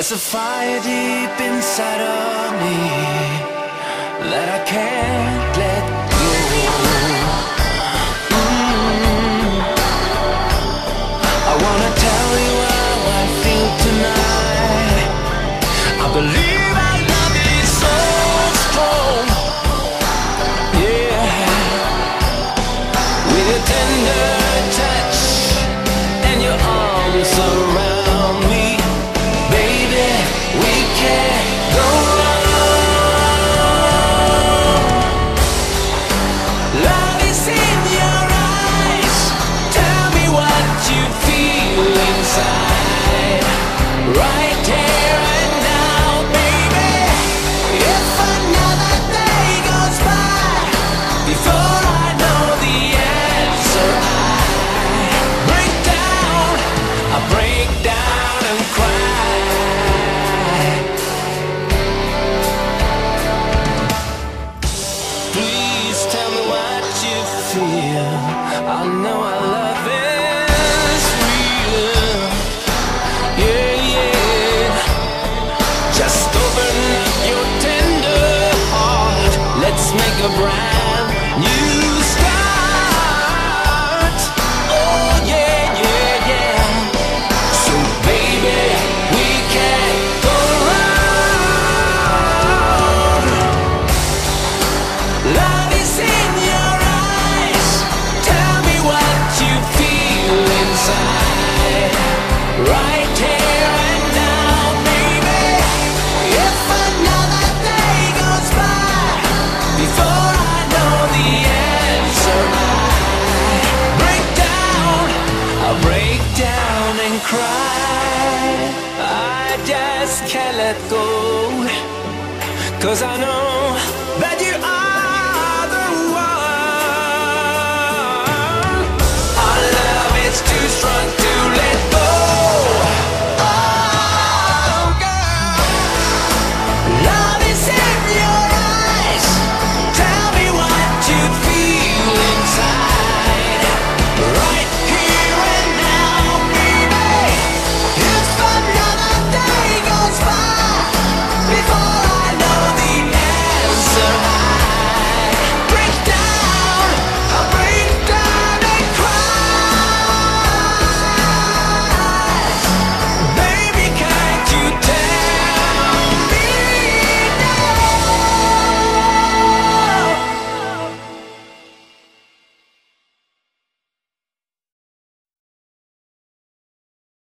There's a fire deep inside of me that I can't let go. Mm. I wanna tell you how I feel tonight. I believe our love is so strong. Yeah, with your tender touch and your arms around Right here and now, baby. If another day goes by before I know the answer, I break down. I break down and cry. Please tell me what you feel. I know our I know the end. So break down and cry. I just can't let go. Cause I know